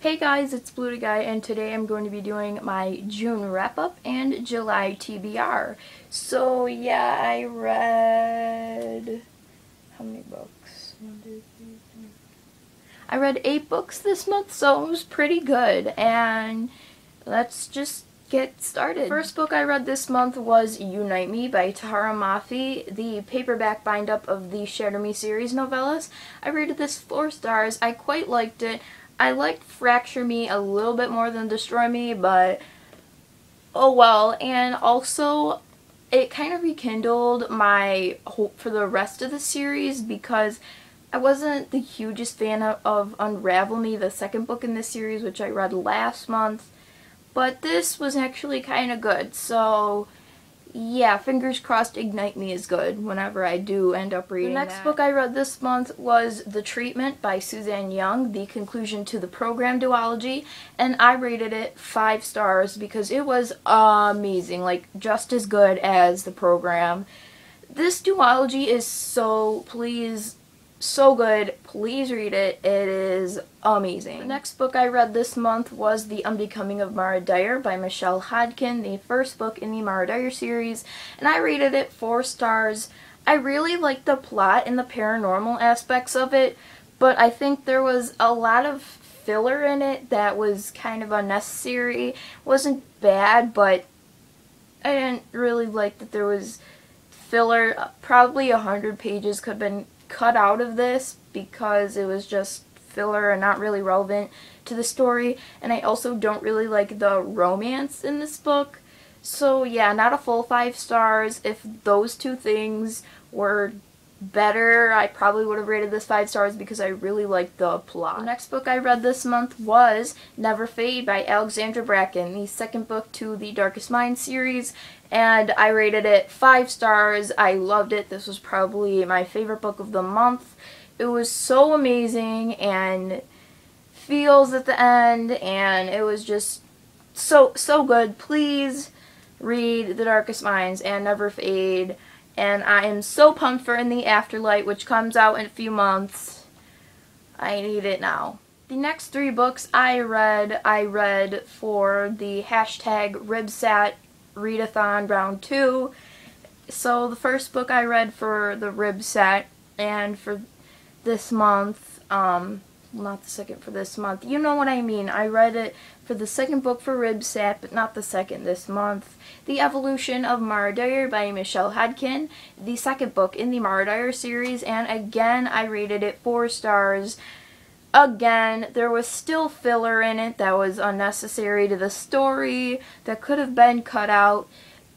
Hey guys, it's Bluta Guy and today I'm going to be doing my June wrap-up and July TBR. So yeah, I read... how many books? I read eight books this month, so it was pretty good. And let's just get started. First book I read this month was Unite Me by Tahereh Mafi, the paperback bind-up of the Shatter Me series novellas. I rated this four stars. I quite liked it. I liked Fracture Me a little bit more than Destroy Me, but oh well. And also, it kind of rekindled my hope for the rest of the series because I wasn't the hugest fan of, of Unravel Me, the second book in this series, which I read last month. But this was actually kind of good, so yeah, fingers crossed Ignite Me is good whenever I do end up reading The next that. book I read this month was The Treatment by Suzanne Young, the conclusion to the program duology, and I rated it five stars because it was amazing, like just as good as the program. This duology is so, please so good. Please read it. It is amazing. The next book I read this month was The Unbecoming of Mara Dyer by Michelle Hodkin, the first book in the Mara Dyer series, and I rated it four stars. I really liked the plot and the paranormal aspects of it, but I think there was a lot of filler in it that was kind of unnecessary. It wasn't bad, but I didn't really like that there was filler. Probably a hundred pages could have been cut out of this because it was just filler and not really relevant to the story. And I also don't really like the romance in this book. So yeah, not a full five stars. If those two things were better, I probably would have rated this five stars because I really liked the plot. The next book I read this month was Never Fade by Alexandra Bracken, the second book to the Darkest Mind series, and I rated it five stars. I loved it. This was probably my favorite book of the month. It was so amazing and feels at the end and it was just so so good. Please read The Darkest Minds and Never Fade. And I am so pumped for In the Afterlight, which comes out in a few months. I need it now. The next three books I read, I read for the hashtag RibSat readathon round two. So the first book I read for the Ribsat and for this month, um, not the second for this month. You know what I mean. I read it for the second book for Ribsat, but not the second this month. The Evolution of Mara Dyer by Michelle Hodkin, the second book in the Mara Dyer series, and again I rated it four stars. Again, there was still filler in it that was unnecessary to the story, that could have been cut out,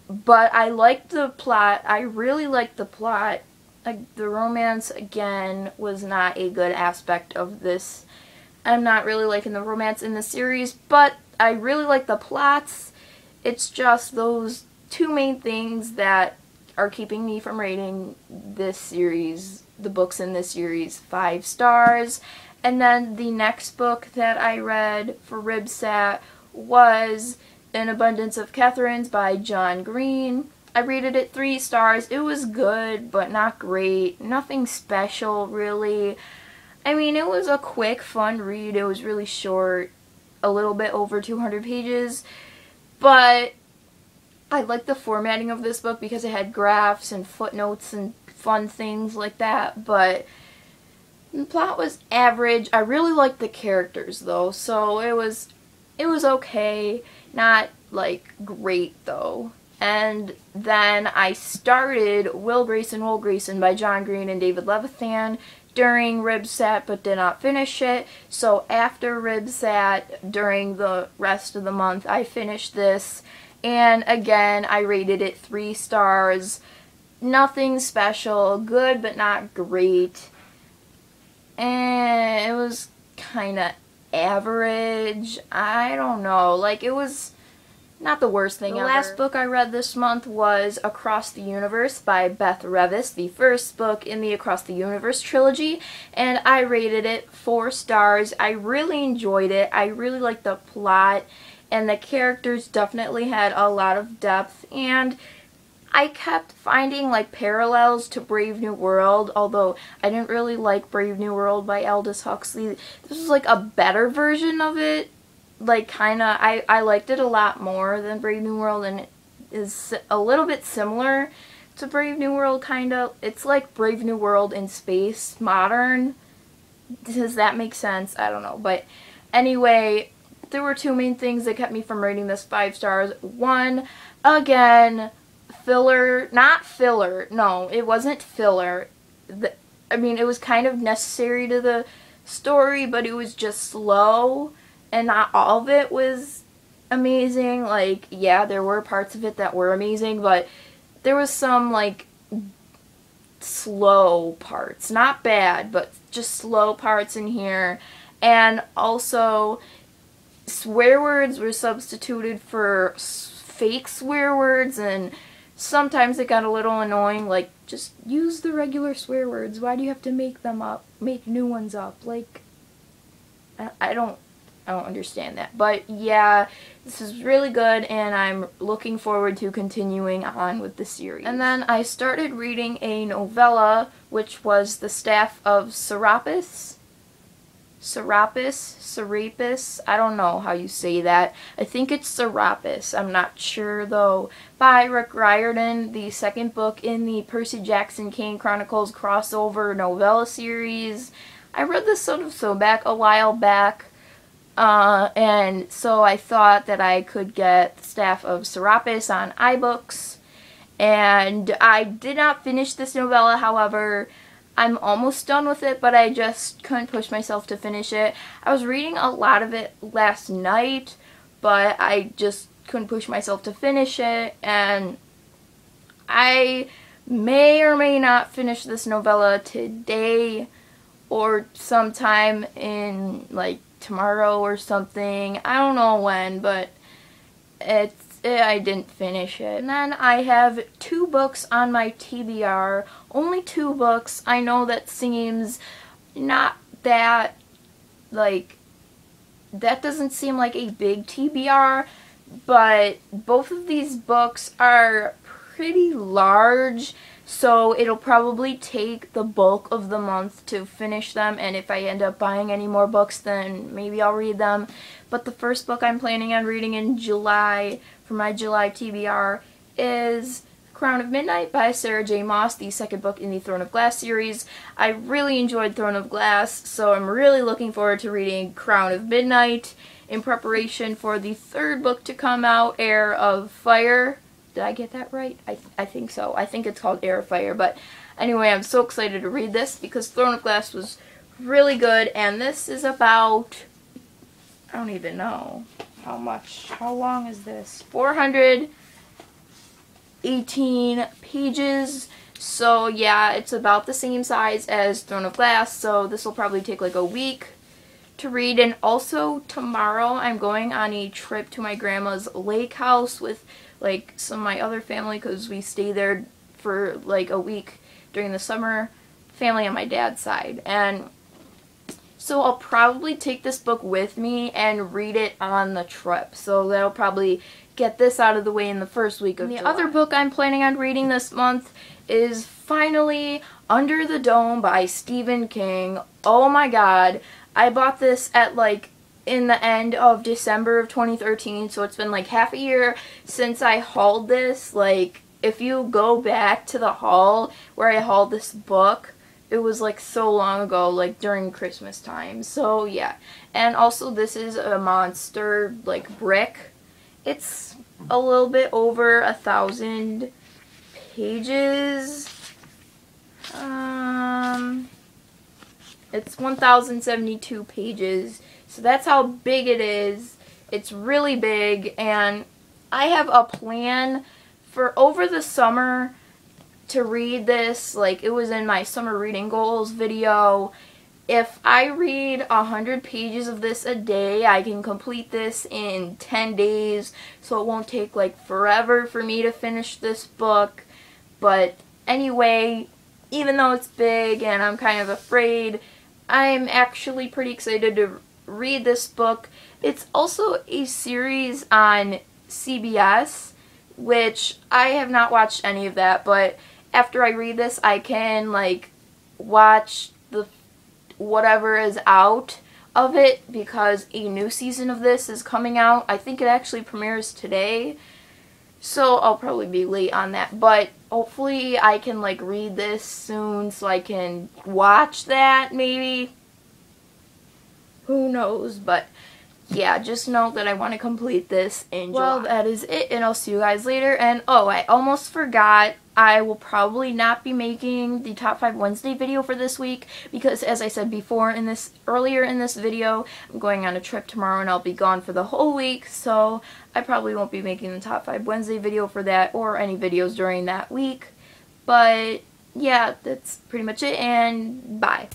but I liked the plot. I really liked the plot. The romance, again, was not a good aspect of this. I'm not really liking the romance in the series, but I really like the plots. It's just those two main things that are keeping me from rating this series, the books in this series, five stars. And then the next book that I read for Ribsat was An Abundance of Catherines by John Green. I rated it three stars. It was good, but not great. Nothing special, really. I mean, it was a quick, fun read. It was really short, a little bit over 200 pages. But I liked the formatting of this book because it had graphs and footnotes and fun things like that. But the plot was average. I really liked the characters though, so it was it was okay. Not like great though. And then I started Will Grayson, Will Grayson by John Green and David Levithan during Ribsat but did not finish it. So after Ribsat, during the rest of the month, I finished this. And again, I rated it three stars. Nothing special. Good but not great and it was kind of average. I don't know. Like, it was not the worst thing the ever. last book I read this month was Across the Universe by Beth Revis, the first book in the Across the Universe trilogy, and I rated it four stars. I really enjoyed it. I really liked the plot, and the characters definitely had a lot of depth, and I kept finding like parallels to Brave New World, although I didn't really like Brave New World by Aldous Huxley. This was like a better version of it. Like kind of, I, I liked it a lot more than Brave New World and it is a little bit similar to Brave New World kind of. It's like Brave New World in space, modern. Does that make sense? I don't know. But anyway, there were two main things that kept me from rating this five stars. One, again, filler, not filler, no, it wasn't filler. The, I mean, it was kind of necessary to the story, but it was just slow, and not all of it was amazing. Like, yeah, there were parts of it that were amazing, but there was some, like, slow parts. Not bad, but just slow parts in here. And also, swear words were substituted for fake swear words and sometimes it got a little annoying like just use the regular swear words why do you have to make them up make new ones up like I don't I don't understand that. But yeah this is really good and I'm looking forward to continuing on with the series. And then I started reading a novella which was The Staff of Serapis. Serapis, Serapis, I don't know how you say that. I think it's Serapis, I'm not sure though. By Rick Riordan, the second book in the Percy Jackson Kane Chronicles crossover novella series. I read this sort of so back a while back, uh, and so I thought that I could get Staff of Serapis on iBooks, and I did not finish this novella, however, I'm almost done with it, but I just couldn't push myself to finish it. I was reading a lot of it last night, but I just couldn't push myself to finish it, and I may or may not finish this novella today or sometime in like tomorrow or something. I don't know when, but it's Eh, I didn't finish it. And then I have two books on my TBR. Only two books. I know that seems not that, like, that doesn't seem like a big TBR, but both of these books are pretty large, so it'll probably take the bulk of the month to finish them, and if I end up buying any more books, then maybe I'll read them. But the first book I'm planning on reading in July for my July TBR is Crown of Midnight by Sarah J. Maas, the second book in the Throne of Glass series. I really enjoyed Throne of Glass, so I'm really looking forward to reading Crown of Midnight in preparation for the third book to come out, Heir of Fire. Did I get that right? I, I think so. I think it's called of Fire, but anyway, I'm so excited to read this because Throne of Glass was really good, and this is about, I don't even know how much, how long is this? 418 pages. So yeah, it's about the same size as Throne of Glass, so this will probably take like a week to read. And also tomorrow I'm going on a trip to my grandma's lake house with like some of my other family because we stay there for like a week during the summer, family on my dad's side. And so I'll probably take this book with me and read it on the trip. So that'll probably get this out of the way in the first week of and the July. other book I'm planning on reading this month is finally Under the Dome by Stephen King. Oh my god. I bought this at like in the end of December of 2013, so it's been like half a year since I hauled this. Like, if you go back to the haul where I hauled this book, it was like so long ago, like during Christmas time. So yeah. And also this is a monster like brick. It's a little bit over a thousand pages. Um, it's 1072 pages. So that's how big it is. It's really big and I have a plan for over the summer to read this. Like, it was in my summer reading goals video. If I read a 100 pages of this a day, I can complete this in 10 days. So it won't take, like, forever for me to finish this book. But anyway, even though it's big and I'm kind of afraid, I'm actually pretty excited to read this book. It's also a series on CBS which I have not watched any of that, but after I read this, I can like watch the whatever is out of it because a new season of this is coming out. I think it actually premieres today. So I'll probably be late on that, but hopefully I can like read this soon so I can watch that maybe. Who knows, but yeah, just know that I want to complete this in July. Well, that is it, and I'll see you guys later. And oh, I almost forgot, I will probably not be making the Top 5 Wednesday video for this week because as I said before in this earlier in this video, I'm going on a trip tomorrow and I'll be gone for the whole week, so I probably won't be making the Top 5 Wednesday video for that or any videos during that week. But yeah, that's pretty much it, and bye.